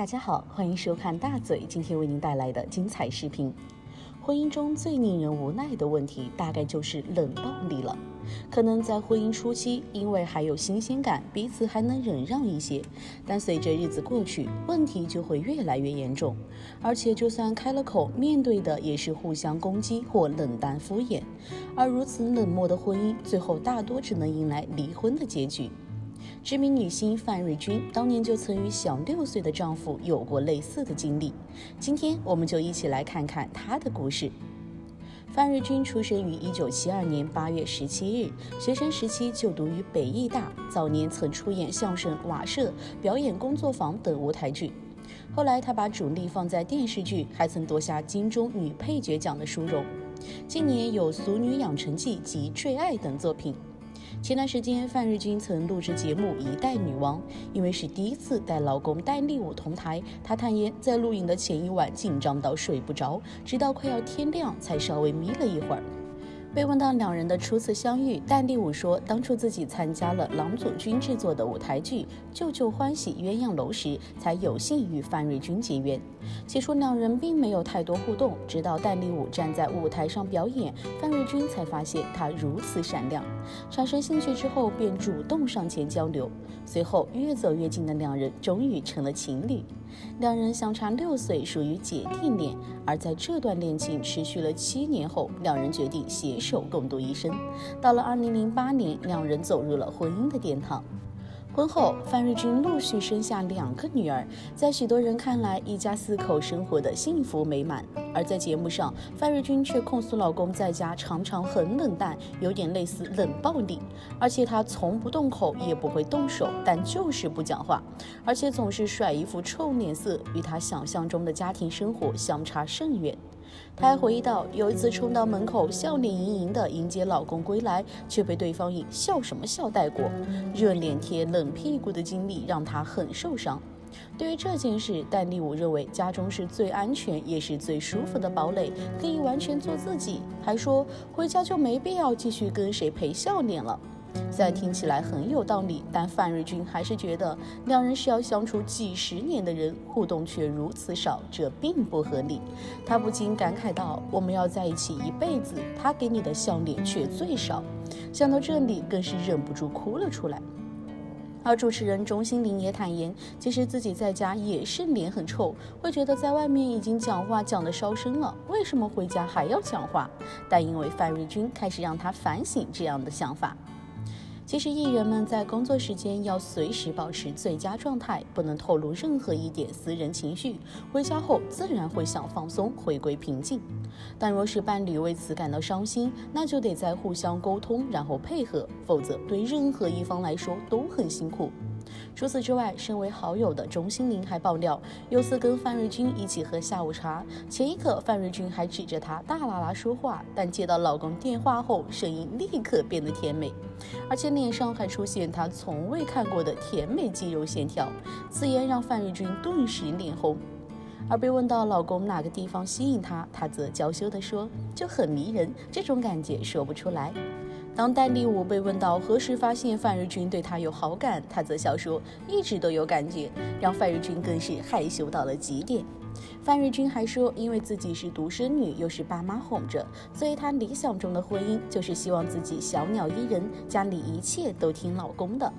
大家好，欢迎收看大嘴，今天为您带来的精彩视频。婚姻中最令人无奈的问题，大概就是冷暴力了。可能在婚姻初期，因为还有新鲜感，彼此还能忍让一些，但随着日子过去，问题就会越来越严重。而且，就算开了口，面对的也是互相攻击或冷淡敷衍。而如此冷漠的婚姻，最后大多只能迎来离婚的结局。知名女星范瑞君当年就曾与小六岁的丈夫有过类似的经历。今天，我们就一起来看看她的故事。范瑞君出生于一九七二年八月十七日，学生时期就读于北艺大，早年曾出演相声《瓦舍》、表演工作坊等舞台剧。后来，她把主力放在电视剧，还曾夺下金钟女配角奖的殊荣。近年有《俗女养成记》及《坠爱》等作品。前段时间，范日君曾录制节目《一代女王》，因为是第一次带老公戴立武同台，她坦言在录影的前一晚紧张到睡不着，直到快要天亮才稍微眯了一会儿。被问到两人的初次相遇，戴立武说，当初自己参加了郎祖筠制作的舞台剧《舅舅欢喜鸳鸯楼》时，才有幸与范瑞君结缘。起初两人并没有太多互动，直到戴立武站在舞台上表演，范瑞君才发现他如此闪亮，产生兴趣之后便主动上前交流。随后越走越近的两人，终于成了情侣。两人相差六岁，属于姐弟恋。而在这段恋情持续了七年后，两人决定携手共度一生。到了二零零八年，两人走入了婚姻的殿堂。婚后，范瑞君陆续生下两个女儿，在许多人看来，一家四口生活的幸福美满。而在节目上，范瑞君却控诉老公在家常常很冷淡，有点类似冷暴力，而且他从不动口，也不会动手，但就是不讲话，而且总是甩一副臭脸色，与他想象中的家庭生活相差甚远。她还回忆到，有一次冲到门口，笑脸盈盈的迎接老公归来，却被对方以“笑什么笑”带过，热脸贴冷屁股的经历让她很受伤。对于这件事，戴立武认为家中是最安全也是最舒服的堡垒，可以完全做自己，还说回家就没必要继续跟谁陪笑脸了。虽然听起来很有道理，但范瑞君还是觉得两人是要相处几十年的人，互动却如此少，这并不合理。他不禁感慨道：“我们要在一起一辈子，他给你的笑脸却最少。”想到这里，更是忍不住哭了出来。而主持人钟欣凌也坦言，其实自己在家也是脸很臭，会觉得在外面已经讲话讲得烧声了，为什么回家还要讲话？但因为范瑞君开始让他反省这样的想法。其实艺人们在工作时间要随时保持最佳状态，不能透露任何一点私人情绪。回家后自然会想放松，回归平静。但若是伴侣为此感到伤心，那就得在互相沟通，然后配合，否则对任何一方来说都很辛苦。除此之外，身为好友的钟欣凌还爆料，有次跟范瑞君一起喝下午茶，前一刻范瑞君还指着他大啦啦说话，但接到老公电话后，声音立刻变得甜美，而且脸上还出现她从未看过的甜美肌肉线条。此言让范瑞君顿时脸红。而被问到老公哪个地方吸引她，她则娇羞地说：“就很迷人，这种感觉说不出来。”当戴立武被问到何时发现范瑞君对他有好感，他则笑说一直都有感觉，让范瑞君更是害羞到了极点。范瑞君还说，因为自己是独生女，又是爸妈哄着，所以她理想中的婚姻就是希望自己小鸟依人，家里一切都听老公的。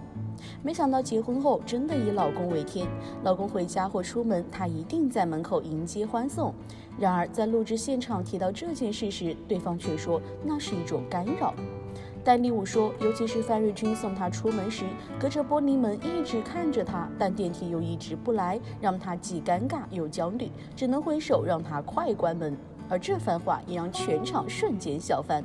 没想到结婚后真的以老公为天，老公回家或出门，她一定在门口迎接欢送。然而在录制现场提到这件事时，对方却说那是一种干扰。戴立武说，尤其是范瑞君送他出门时，隔着玻璃门一直看着他，但电梯又一直不来，让他既尴尬又焦虑，只能挥手让他快关门。而这番话也让全场瞬间笑翻。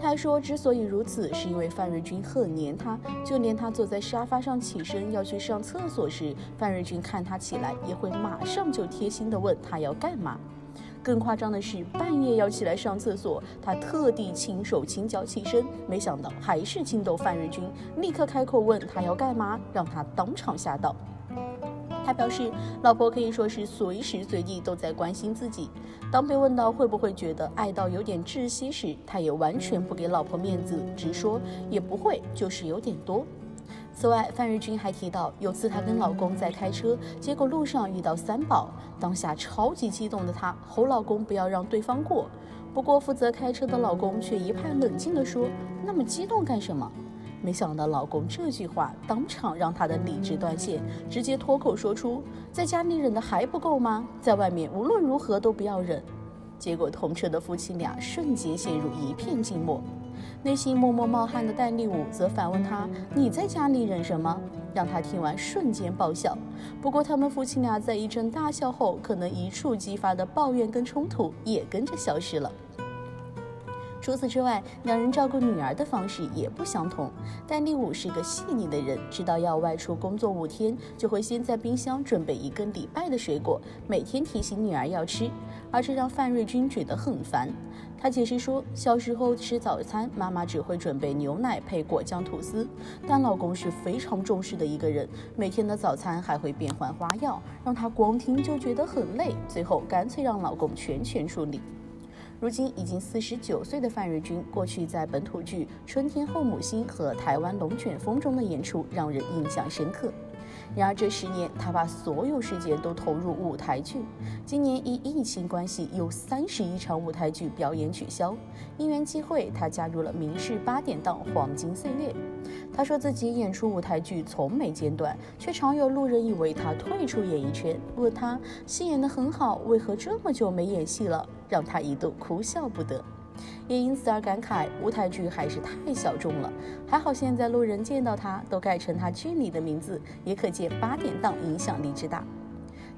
他还说，之所以如此，是因为范瑞君很黏他，就连他坐在沙发上起身要去上厕所时，范瑞君看他起来也会马上就贴心地问他要干嘛。更夸张的是，半夜要起来上厕所，他特地轻手轻脚起身，没想到还是惊动范瑞军，立刻开口问他要干嘛，让他当场吓到。他表示，老婆可以说是随时随地都在关心自己。当被问到会不会觉得爱到有点窒息时，他也完全不给老婆面子，直说也不会，就是有点多。此外，范瑞军还提到，有次她跟老公在开车，结果路上遇到三宝，当下超级激动的她吼老公不要让对方过。不过负责开车的老公却一派冷静地说：“那么激动干什么？”没想到老公这句话当场让她的理智断线，直接脱口说出：“在家里忍的还不够吗？在外面无论如何都不要忍。”结果同车的夫妻俩瞬间陷入一片静默。内心默默冒汗的戴立武则反问他：“你在家里忍什么？”让他听完瞬间爆笑。不过他们夫妻俩在一阵大笑后，可能一触即发的抱怨跟冲突也跟着消失了。除此之外，两人照顾女儿的方式也不相同。戴立武是个细腻的人，知道要外出工作五天，就会先在冰箱准备一个礼拜的水果，每天提醒女儿要吃，而这让范瑞军觉得很烦。他解释说，小时候吃早餐，妈妈只会准备牛奶配果酱吐司，但老公是非常重视的一个人，每天的早餐还会变换花样，让她光听就觉得很累，最后干脆让老公全权处理。如今已经四十九岁的范瑞君，过去在本土剧《春天后母心》和台湾《龙卷风》中的演出让人印象深刻。然而这十年，他把所有时间都投入舞台剧。今年因疫情关系，有三十一场舞台剧表演取消。因缘际会，他加入了明视八点档《黄金岁月》。他说自己演出舞台剧从没间断，却常有路人以为他退出演艺圈，问他戏演得很好，为何这么久没演戏了？让他一度哭笑不得。也因此而感慨，舞台剧还是太小众了。还好现在路人见到他都改成他剧里的名字，也可见八点档影响力之大。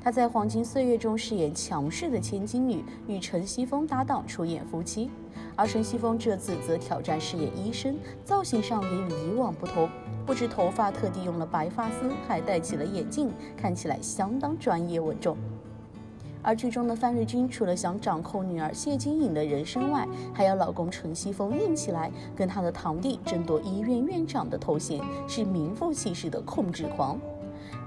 他在《黄金岁月》中饰演强势的千金女，与陈西峰搭档出演夫妻。而陈西峰这次则挑战饰演医生，造型上也与以往不同，不止头发特地用了白发丝，还戴起了眼镜，看起来相当专业稳重。而剧中的范瑞君，除了想掌控女儿谢金颖的人生外，还要老公陈西峰硬起来，跟他的堂弟争夺医院院长的头衔，是名副其实的控制狂。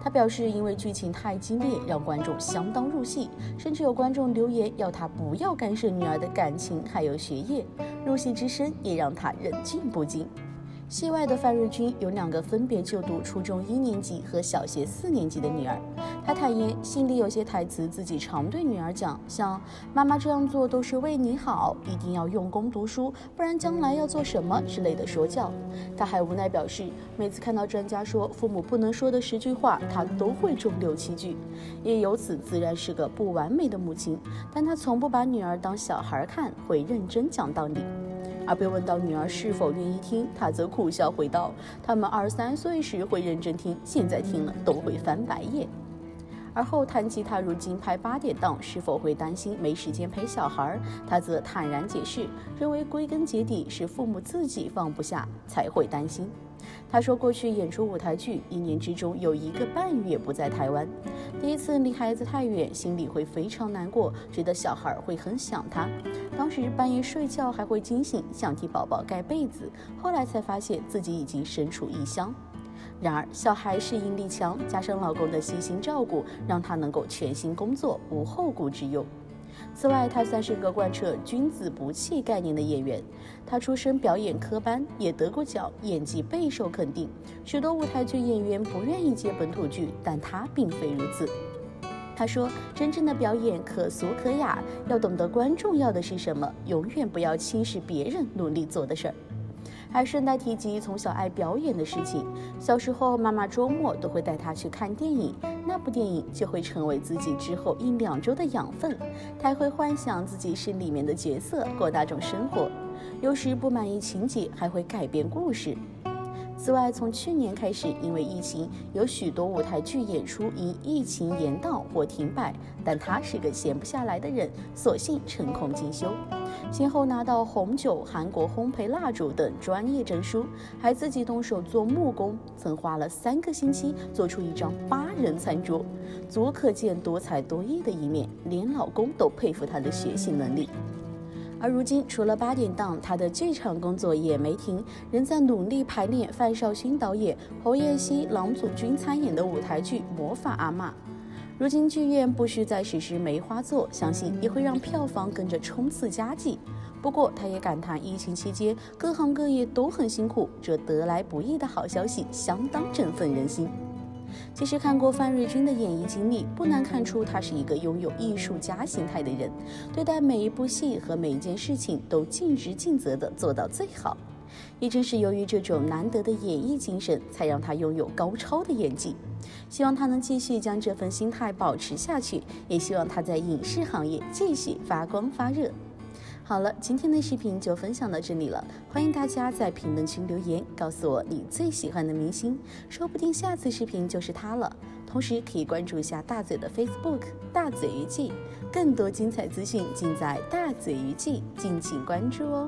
他表示，因为剧情太激烈，让观众相当入戏，甚至有观众留言要他不要干涉女儿的感情还有学业。入戏之深，也让他忍俊不禁。戏外的范瑞君有两个分别就读初中一年级和小学四年级的女儿。他坦言，心里有些台词自己常对女儿讲，像“妈妈这样做都是为你好，一定要用功读书，不然将来要做什么”之类的说教。他还无奈表示，每次看到专家说父母不能说的十句话，他都会中六七句，也由此自然是个不完美的母亲。但他从不把女儿当小孩看，会认真讲道理。而被问到女儿是否愿意听，他则苦笑回道：“他们二三岁时会认真听，现在听了都会翻白眼。”而后谈及他如今拍八点档是否会担心没时间陪小孩，他则坦然解释，认为归根结底是父母自己放不下才会担心。他说，过去演出舞台剧，一年之中有一个半月不在台湾。第一次离孩子太远，心里会非常难过，觉得小孩会很想他。当时半夜睡觉还会惊醒，想替宝宝盖被子。后来才发现自己已经身处异乡。然而，小孩适应力强，加上老公的悉心照顾，让她能够全心工作，无后顾之忧。此外，她算是个贯彻“君子不器”概念的演员。她出身表演科班，也得过奖，演技备受肯定。许多舞台剧演员不愿意接本土剧，但她并非如此。她说：“真正的表演可俗可雅，要懂得观众要的是什么，永远不要轻视别人努力做的事儿。”还顺带提及从小爱表演的事情。小时候，妈妈周末都会带他去看电影，那部电影就会成为自己之后一两周的养分。他会幻想自己是里面的角色，过那种生活。有时不满意情节，还会改编故事。此外，从去年开始，因为疫情，有许多舞台剧演出因疫情延到或停摆。但他是个闲不下来的人，索性趁空进修，先后拿到红酒、韩国烘焙蜡烛等专业证书，还自己动手做木工，曾花了三个星期做出一张八人餐桌，足可见多才多艺的一面，连老公都佩服他的学习能力。而如今，除了八点档，他的剧场工作也没停，仍在努力排练范少勋导演、侯彦希、郎祖君参演的舞台剧《魔法阿妈》。如今剧院不需再实施梅花座，相信也会让票房跟着冲刺佳绩。不过，他也感叹疫情期间各行各业都很辛苦，这得来不易的好消息相当振奋人心。其实看过范瑞军的演艺经历，不难看出他是一个拥有艺术家心态的人，对待每一部戏和每一件事情都尽职尽责地做到最好。也正是由于这种难得的演艺精神，才让他拥有高超的演技。希望他能继续将这份心态保持下去，也希望他在影视行业继续发光发热。好了，今天的视频就分享到这里了，欢迎大家在评论区留言，告诉我你最喜欢的明星，说不定下次视频就是他了。同时可以关注一下大嘴的 Facebook“ 大嘴鱼记”，更多精彩资讯尽在“大嘴鱼记”，敬请关注哦。